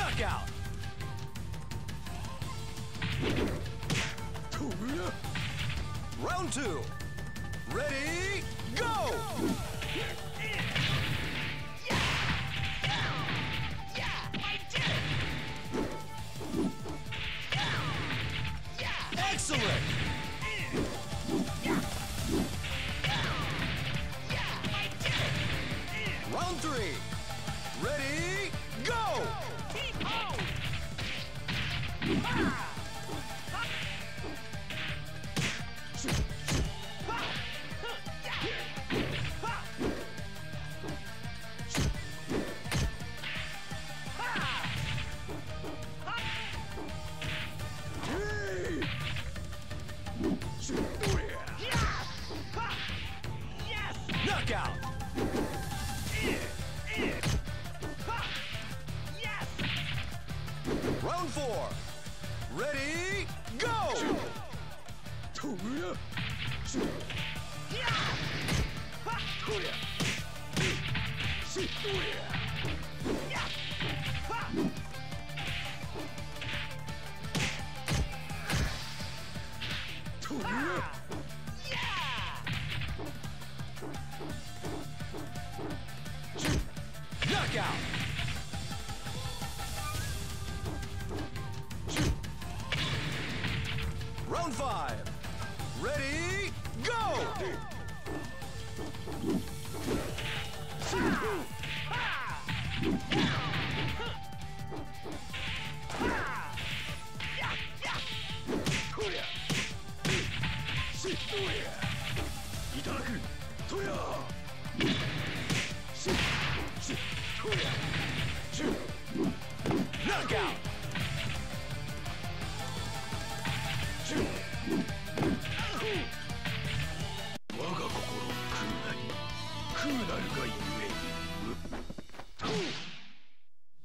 Knockout! Round two. Ready, go! go! Round four. Ready, go! Knockout! Round five. Ready, go! となるがいい